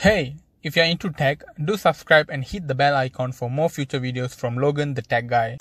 Hey, if you're into tech, do subscribe and hit the bell icon for more future videos from Logan the Tech Guy.